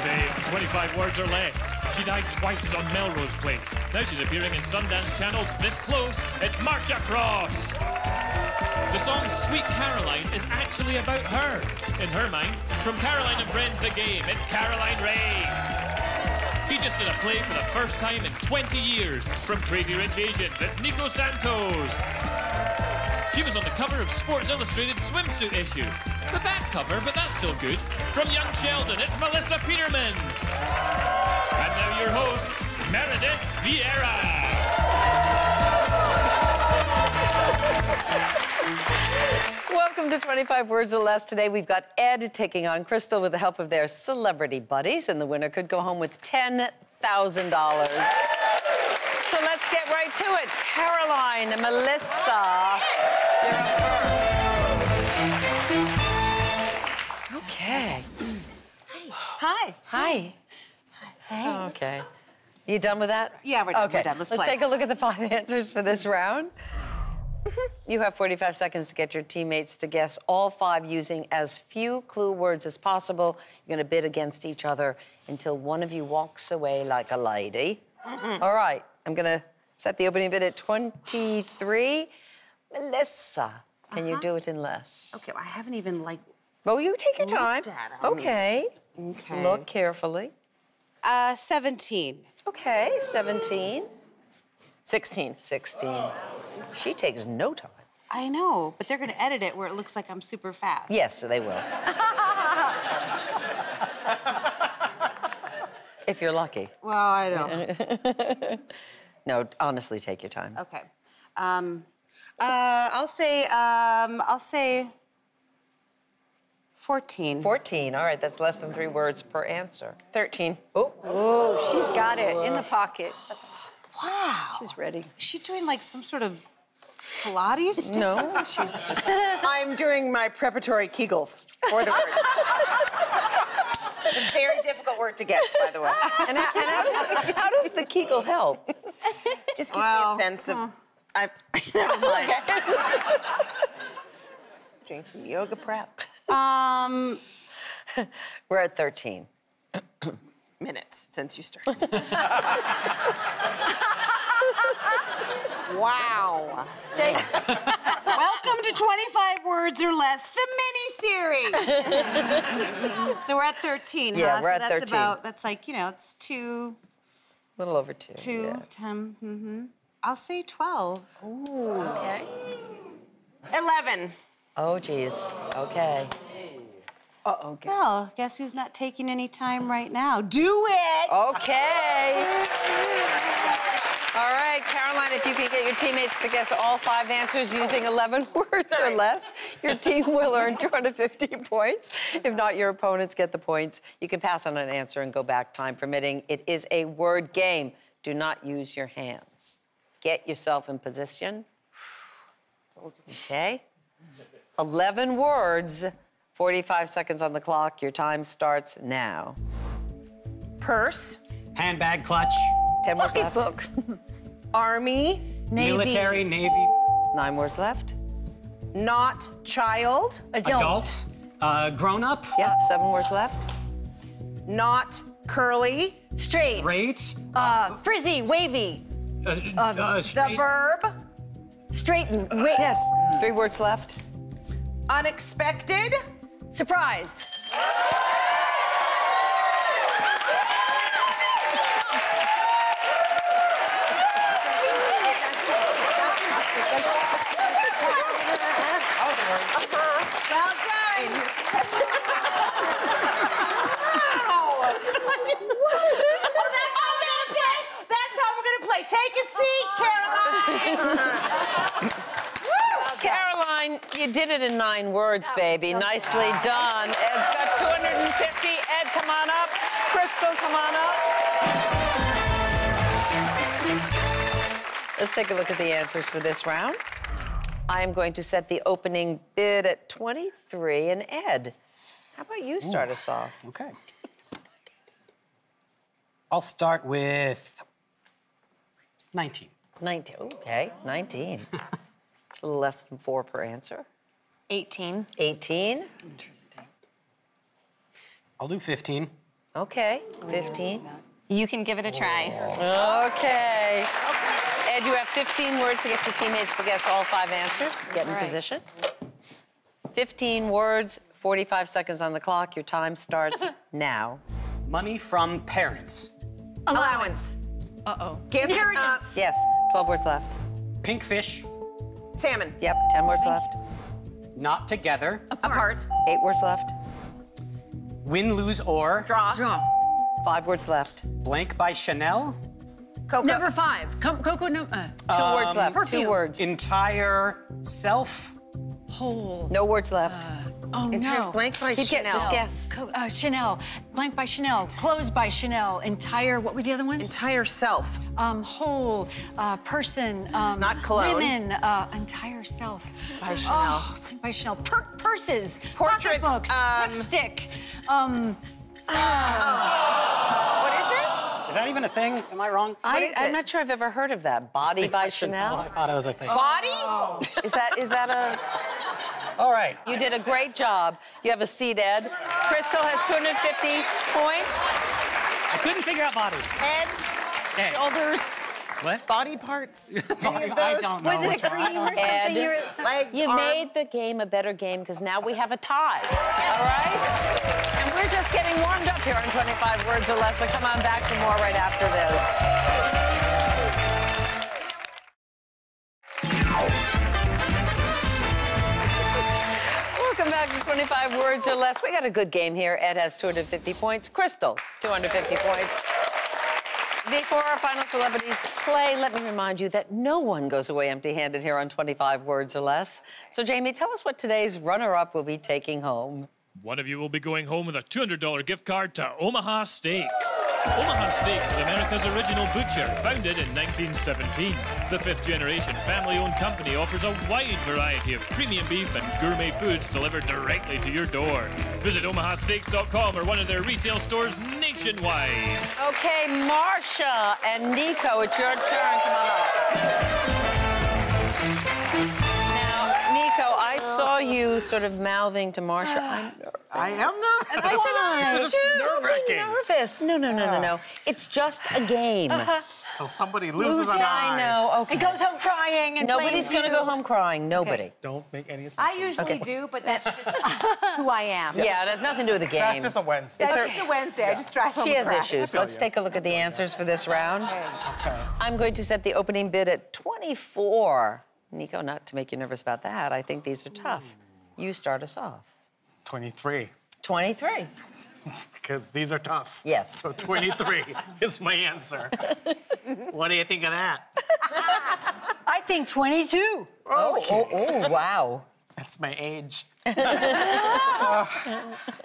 Today, 25 words or less. She died twice on Melrose Place. Now she's appearing in Sundance channels this close. It's Marcia Cross. The song Sweet Caroline is actually about her. In her mind, from Caroline and Friends the Game, it's Caroline Rhea. He just did a play for the first time in 20 years. From Crazy Rich Asians, it's Nico Santos. She was on the cover of Sports Illustrated swimsuit issue. The back cover, but that's still good. From Young Sheldon, it's Melissa Peterman. And now your host, Meredith Vieira. Welcome to 25 Words or Less. Today we've got Ed taking on Crystal with the help of their celebrity buddies, and the winner could go home with $10,000. So let's get right to it. Caroline and Melissa, you're up first. Hi. Hi. Hi. Oh, okay. You done with that? Yeah, we're done. Okay. We're done. Let's play. take a look at the five answers for this round. You have 45 seconds to get your teammates to guess all five using as few clue words as possible. You're going to bid against each other until one of you walks away like a lady. All right. I'm going to set the opening bid at 23. Melissa, can you uh-huh. do it in less? Okay, well, I haven't even like. Oh, you take your time. 'em. Okay. Okay. Look carefully. Uh, 17. Okay, 17. 16. 16. She takes no time. I know, but they're gonna edit it where it looks like I'm super fast. Yes, they will. if you're lucky. Well, I don't. No, honestly, take your time. okay. Um, uh, I'll say. Um, I'll say. 14. 14. All right, that's less than three words per answer. 13. Oh, Oh, she's got it in the pocket. Wow. She's ready. Is she doing like some sort of Pilates? stuff? no, she's just. I'm doing my preparatory Kegels for the words. it's a very difficult word to guess, by the way. And, how, and how, does, how does the Kegel help? Just gives Well, me a sense of. huh. I, never mind. Doing some yoga prep. Um, We're at 13. Minutes since you started. wow. Welcome to 25 Words or Less, the mini-series. so we're at 13, Yeah, huh? we're so at that's 13. about, that's like, you know, it's two, A little over two. two, yeah. 10, mm-hmm. I'll say 12. Okay. 11. Oh, geez. Okay. Uh-oh. Well, guess who's not taking any time right now? Do it! Okay. All right, Caroline, if you can get your teammates to guess all five answers using 11 words or less, your team will earn 250 points. If not, your opponents get the points. You can pass on an answer and go back, time permitting. It is a word game. Do not use your hands. Get yourself in position. Okay. 11 words, 45 seconds on the clock. Your time starts now. Purse. Handbag, clutch, 10 words left. Book. Army. Navy. military, navy, Nine words left. Not child. Adult. adult, uh, grown up, Yep, seven words left. Not curly. Straight. great, Uh, frizzy. Wavy. uh, uh, The verb. Straighten. Wait. Yes, three words left. Unexpected. Surprise. Well done. That's how we're gonna play. Take a seat, Caroline. Caroline, you did it in nine words, baby. Nicely done. Ed's got 250. Ed, come on up. Crystal, come on up. Let's take a look at the answers for this round. I am going to set the opening bid at 23. And Ed, how about you start us off? Okay. I'll start with 19. 19. Okay, 19. It's a little less than four per answer. 18. 18. Interesting. I'll do 15. Okay, 15. You can give it a try. Okay. Ed, you have 15 words to get your teammates to guess all five answers. Get in Right. position. 15 words, 45 seconds on the clock. Your time starts now. Money from parents. Allowance. Uh-oh. Gift. Inheritance. Yes, 12 words left. Pink fish. salmon. Yep, 10 words left. Not together. Apart. Eight words left. Win, lose, or. Draw. Draw. Five words left. Blank by Chanel. Cocoa. Number five. Com- Coco, no, uh, Two words left. perfume. Two words. Entire self. whole. No words left. Oh, no. Blank by Keep get, Chanel. just guess. Co- uh, Chanel. Blank by Chanel. Clothes by Chanel. Entire, what were the other ones? Entire self. um, whole, uh, person. Um, Not cologne. Women. Uh, entire self. By Chanel. Oh, by Chanel. Per- purses. Portrait, Pocketbooks. um, lipstick. Um, What is it? Is that even a thing? Am I wrong? I, I'm not sure I've ever heard of that. Body by I Chanel. thought it was a thing. Body? Is that is that a? All right. You did a great job. You have a seat, Ed. Crystal has 250 points. I couldn't figure out body. Head. Ed. Shoulders. What? Body parts. Any of I those? don't know. was it a cream or something? Ed. You're- You arm. made the game a better game because now we have a tie. All right? And we're just getting warmed up here on 25 Words or Less. So come on back for more right after this. Welcome back to 25 Words or Less. We got a good game here. Ed has 250 points. Crystal, 250 points. Before our final celebrities play, let me remind you that no one goes away empty handed here on 25 Words or Less. So, Jamie, tell us what today's runner up will be taking home. One of you will be going home with a $200 gift card to Omaha Steaks. Omaha Steaks is America's original butcher, founded in 1917. The fifth generation family owned company offers a wide variety of premium beef and gourmet foods delivered directly to your door. Visit omahasteaks.com or one of their retail stores nationwide. Okay, Marcia and Nico, it's your turn. Come on up. You sort of mouthing to Marcia. Uh, I'm I am nervous. Why? This is Don't be nerve-wracking. nervous. No, no, no, no, no. Ah. It's just a game. Uh-huh. Till somebody loses an I know. Okay. It goes home crying and Nobody's going to go home crying. Nobody. Don't make any assumptions. I assumptions. usually do, but that's just who I am. Yeah, it has nothing to do with the game. That's just a Wednesday. It's That's her- just a Wednesday. I just drive home She has cry. issues. Let's take a look at the answers for this round. I'm going to set the opening bid at 24. Nico, not to make you nervous about that. I think these are tough. You start us off. 23. 23. Because these are tough. Yes. So 23 is my answer. What do you think of that? I think 22. Oh, oh, oh, wow. That's my age. Ugh.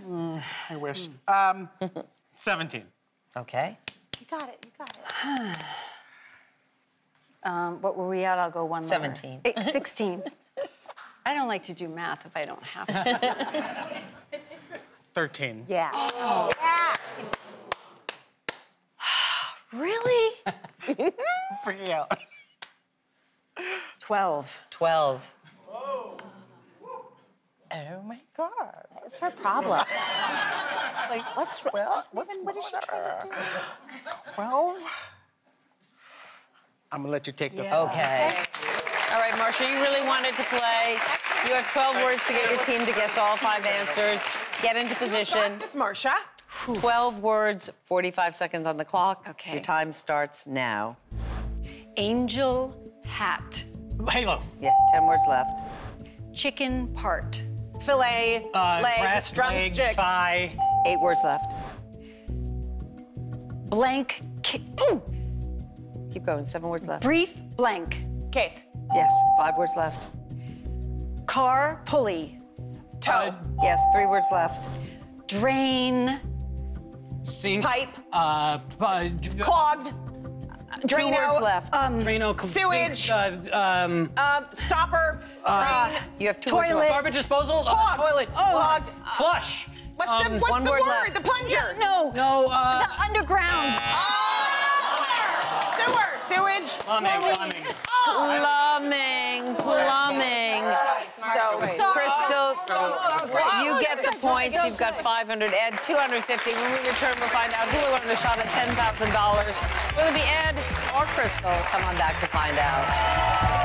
Mm, I wish. Um, 17. Okay. You got it. You got it. Um, what were we at? I'll go one lower. 17. Eight, 16. I don't like to do math if I don't have to. 13. Yeah. Yeah. Really? Freaking out. 12. 12. Oh my God. What's her problem? Like, what's well, what's what is she trying to do? 12? I'm gonna let you take this. Okay. All right, Marcia, you really wanted to play. You have 12 words to get your team to guess all five answers. Get into position. It's Marcia. 12 words, 45 seconds on the clock. Okay. Your time starts now. Angel hat. Halo. Yeah, 10 words left. Chicken part. Filet, Uh, leg, breast, leg, drumstick. thigh. Eight words left. Blank. Ki- Ooh, Keep going. Seven words left. brief blank. Case. Yes, five words left. Car pulley. Toe. Yes, three words left. Drain. Sink. Pipe. Uh, uh, Clogged. Two Drano. words left. Drano. Sewage. Sink, uh, um, Um, stopper. Uh, drain. you have two words toilet. left. garbage disposal. Uh, Clogged. toilet. Clogged. Flush. What's Um, the, what's one the word word? left. The plunger. No. No. Uh, The underground. Oh! Sewers. Sewage. Plumbing, plumbing. Plumbing, plumbing. So Crystal, you get the points. You've got 500. Ed, 250. When we return, we'll find out who will earn a shot at $10,000. Will it be Ed or Crystal? Come on back to find out.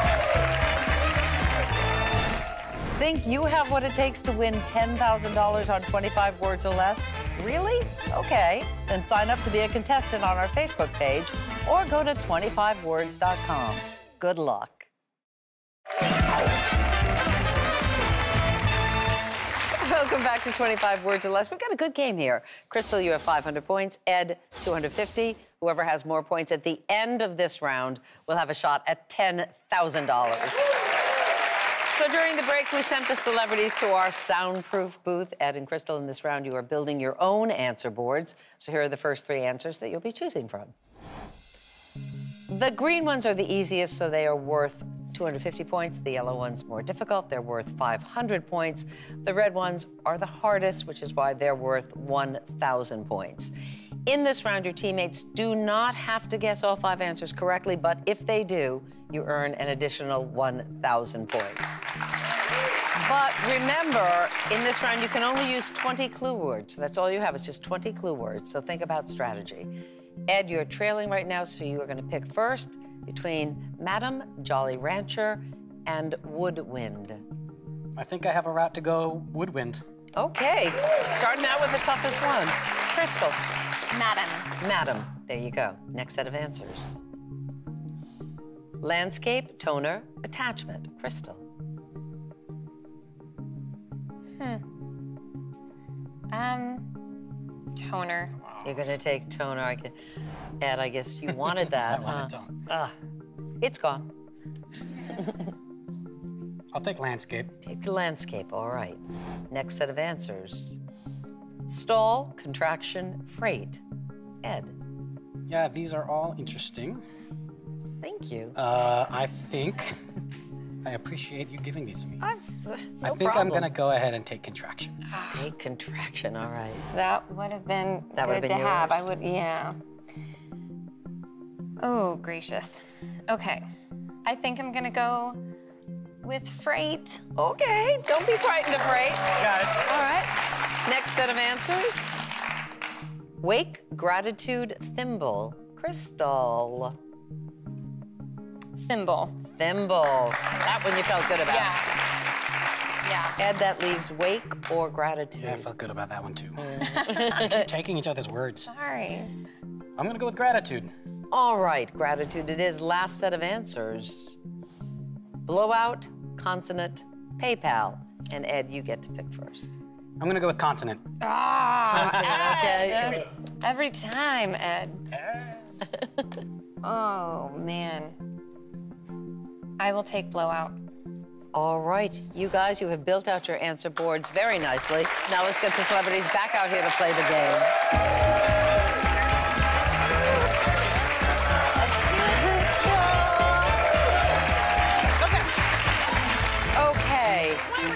Think you have what it takes to win $10,000 on 25 words or less? Really? Okay. Then sign up to be a contestant on our Facebook page or go to 25words.com. Good luck. Welcome back to 25 Words or Less. We've got a good game here. Crystal, you have 500 points. Ed, 250. Whoever has more points at the end of this round will have a shot at $10,000. So during the break, we sent the celebrities to our soundproof booth. Ed and Crystal, in this round, you are building your own answer boards. So here are the first three answers that you'll be choosing from. The green ones are the easiest, so they are worth 250 points. The yellow ones more difficult, they're worth 500 points. The red ones are the hardest, which is why they're worth 1,000 points. In this round, your teammates do not have to guess all five answers correctly, but if they do, you earn an additional 1,000 points. But remember, in this round, you can only use 20 clue words. That's all you have, it's just 20 clue words. So think about strategy. Ed, you're trailing right now, so you are going to pick first between Madam, Jolly Rancher, and Woodwind. I think I have a route to go woodwind. Okay, starting out with the toughest one. Crystal, Madam. Madam, there you go. Next set of answers. Landscape, toner, attachment. Crystal. Hmm. Um, toner. You're gonna take toner. I can, Ed, I guess you wanted that. I wanted huh? tone. Ah, it's gone. I'll take landscape. Take the landscape. All right. Next set of answers. Stall, contraction, freight. Ed. Yeah, these are all interesting. Thank you. Uh, I think I appreciate you giving these to me. I'm, I no think I'm gonna go ahead and take contraction. Take contraction. All right. That would have been That would have good been to have. I would, yeah. Oh, gracious. Okay. I think I'm gonna go with freight. Okay. Don't be frightened of freight. Got it. All right. Next set of answers. Wake, gratitude, thimble, crystal, Thimble. thimble. That one you felt good about. Yeah. Yeah. Ed, that leaves wake or gratitude. Yeah, I felt good about that one too. Mm. we keep taking each other's words. Sorry. I'm gonna go with gratitude. All right, gratitude it is. Last set of answers. Blowout, consonant, PayPal. And Ed, you get to pick first. I'm gonna go with continent. Ah, okay. Ed. Every time, Ed. oh, man. I will take blowout. All right, you guys, you have built out your answer boards very nicely. Now let's get the celebrities back out here to play the game. Okay,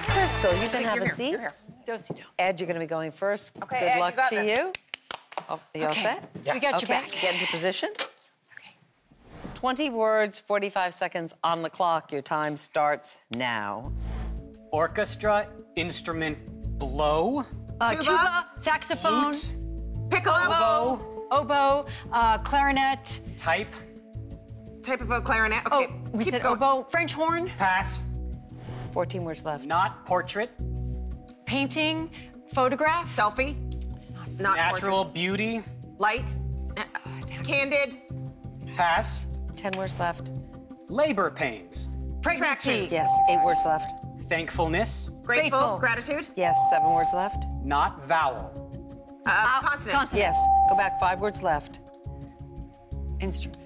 Crystal, you can have a seat. Ed, you're going to be going first. Okay, Good Ed, you luck got to this. you. Oh, are you all set? Yeah. We got Okay, your back. get into position. Okay. 20 words, 45 seconds on the clock. Your time starts now. Orchestra, instrument, blow, Uh, Tuba. tuba, saxophone, flute, Piccolo. oboe, oboe, uh, clarinet. type, Type of a clarinet. Oh, Okay. we said going. oboe, French horn, pass, 14 words left. not portrait, painting, photograph, Selfie. Not natural beauty. Light. Uh, Candid. pass, 10 words left. labor pains, pregnancy, Yes, eight words left. thankfulness, Grateful. Grateful. Gratitude. Yes, seven words left. not vowel, Uh, consonant. consonant, Yes, go back, five words left. instrument.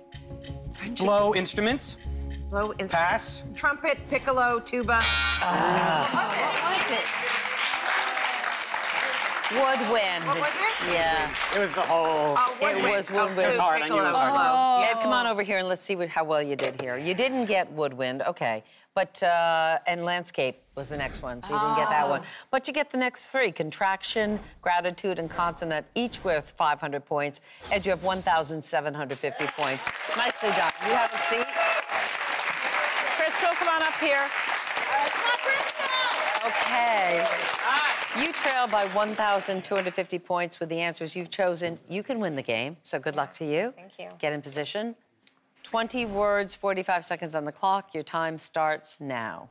blow instruments, Low instrument. pass, Trumpet. Piccolo. Tuba. Woodwind. What was it? Yeah. it was the whole. Oh, It was Oh, woodwind. It was hard, I knew it was hard. Piccolo. Ed, come on over here and let's see what, how well you did here. You didn't get woodwind. Okay. But, uh, and landscape was the next one, so you didn't get that one. But you get the next three contraction, gratitude, and consonant, each worth 500 points. Ed, you have 1,750 points. Nicely done. You have a seat. Crystal, come on up here. Okay. You trail by 1,250 points with the answers you've chosen. You can win the game, so good luck to you. Thank you. Get in position. 20 words, 45 seconds on the clock. Your time starts now.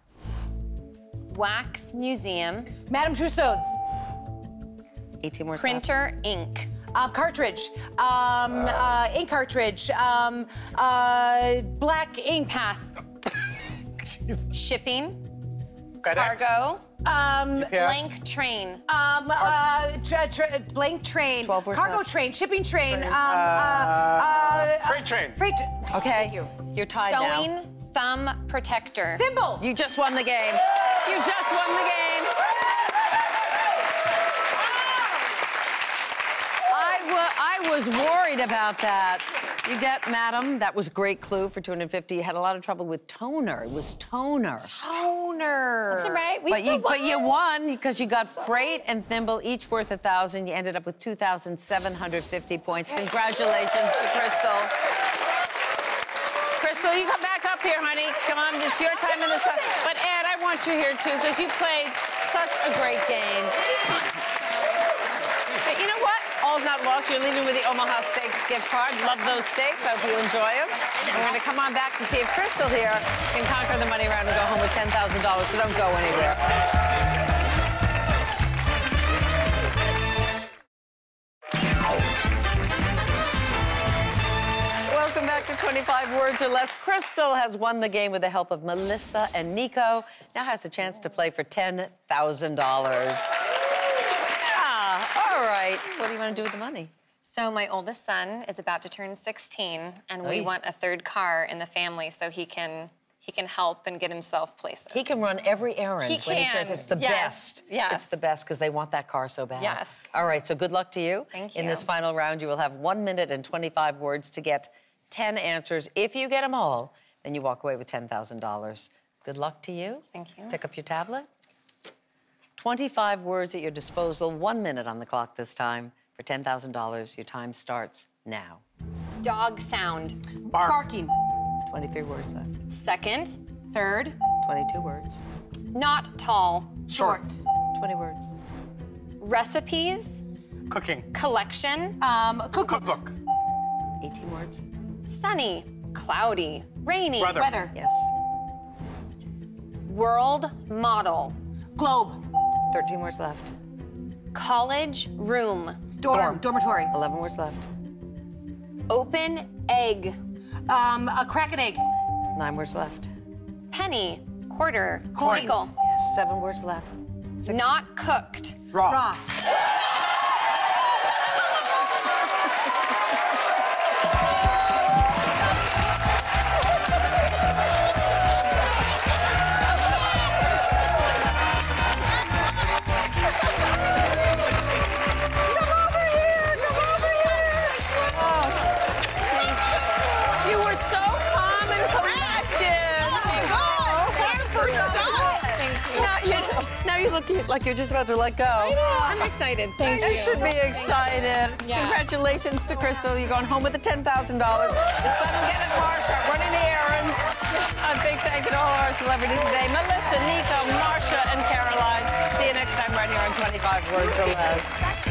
Wax museum, Madame Tussauds. 18 more seconds. printer, ink, Uh, cartridge. Um, uh, ink cartridge. Um, uh, black ink. pass. Shipping, FedEx. cargo, Um, UPS. blank train, um, uh, tra- tra- blank train. 12 words Cargo left. train. Shipping train. Um, uh, Uh, uh, freight train. Freight. Okay. Thank you. You're tied now. sewing, thumb protector. Thimble. You just won the game. You just won the game. I, wa- I was worried about that. You get, madam, that was a great clue for 250. You had a lot of trouble with toner. It was toner. Toner. That's all right. We But still you, but won. you won because you got freight and thimble, each worth a thousand. You ended up with 2,750 points. Congratulations to Crystal. Crystal, you come back up here, honey. Come on, it's your time in the sun. But Ed, I want you here too because you played such a great game. But you know what? All's not lost. You're leaving with the Omaha Steaks gift card. Love those steaks. I hope you enjoy them. We're going to come on back to see if Crystal here can conquer the money round and go home with $10,000. So don't go anywhere. Welcome back to 25 Words or Less. Crystal has won the game with the help of Melissa and Nico. Now has a chance to play for $10,000. All right. What do you want to do with the money? So my oldest son is about to turn 16, and we Oy. want a third car in the family so he can he can help and get himself places. He can run every errand He when he can. turns. It's the Yes. best. Yes. It's the best because they want that car so bad. Yes. All right, so good luck to you. Thank you. In this final round, you will have one minute and 25 words to get 10 answers. If you get them all, then you walk away with $10,000. Good luck to you. Thank you. Pick up your tablet. 25 words at your disposal, one minute on the clock this time. For $10,000, your time starts now. Dog sound. Bark. Barking. 23 words left. Second, Third. 22 words. not tall. Short. 20 words. Recipes, Cooking. collection, Um, cookbook. Cookbook. 18 words. sunny, cloudy, rainy, Weather. Weather. Yes. world model, Globe. 13 words left. college room, Dorm. Dormitory. 11 words left. open egg, Um, a crack and egg. Nine words left. penny, quarter, Coins. nickel, Seven words left. Six. not cooked, Raw. Raw. Now you look like you're just about to let go. I'm excited. Thank You should be excited. Yeah. Congratulations to Crystal. You're going home with the $10,000. The son will get it Marcia, running the errands. A big thank you to all our celebrities today. Melissa, Nico, Marcia, and Caroline. See you next time right here on 25 Words or Less.